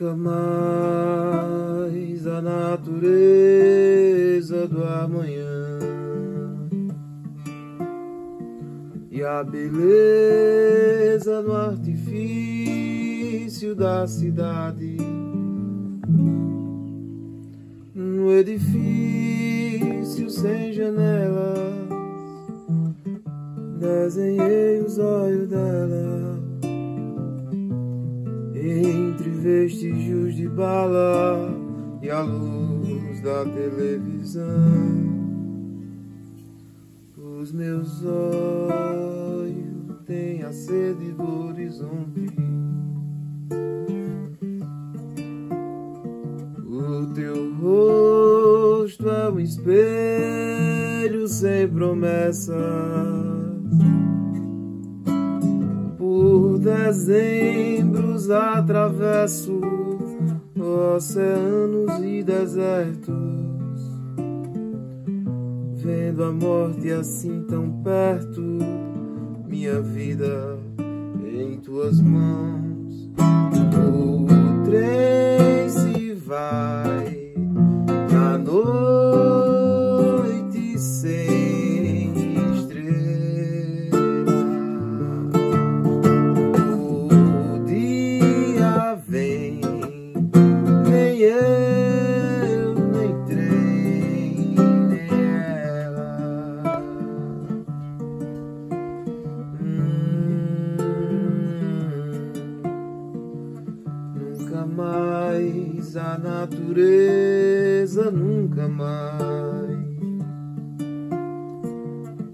Nunca mais a natureza do amanhã. E a beleza no artifício da cidade, no edifício sem janelas, desenhei os olhos dela entre vestígios de bala e a luz da televisão. Os meus olhos têm a sede do horizonte. O teu rosto é um espelho sem promessas. Por dezembros atravesso oceanos e desertos vendo a morte assim tão perto, minha vida em tuas mãos. O trem se vai mais a natureza, nunca mais.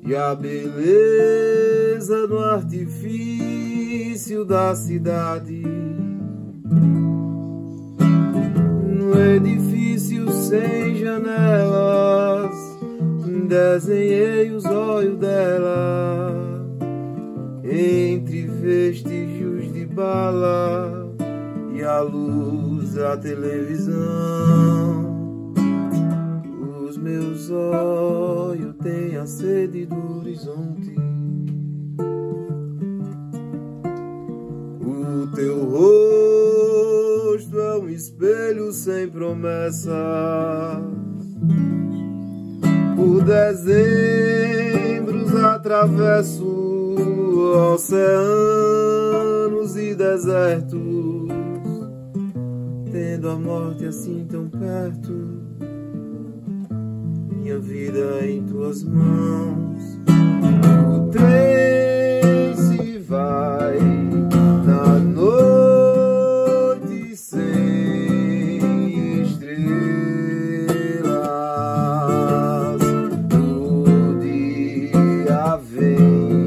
E a beleza do artifício da cidade. No edifício sem janelas, desenhei os olhos dela entre vestígios de bala a luz da televisão. Os meus olhos têm a sede do horizonte. O teu rosto é um espelho sem promessas. Por dezembros atravesso oceanos e desertos, tendo a morte assim tão perto, minha vida em tuas mãos. O trem se vai na noite sem estrelas. O dia vem,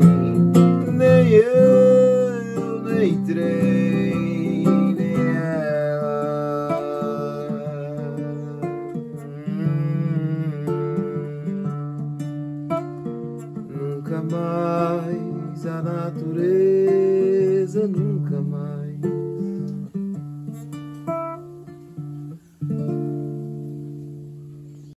nem eu, nem trem, mais a natureza, nunca mais.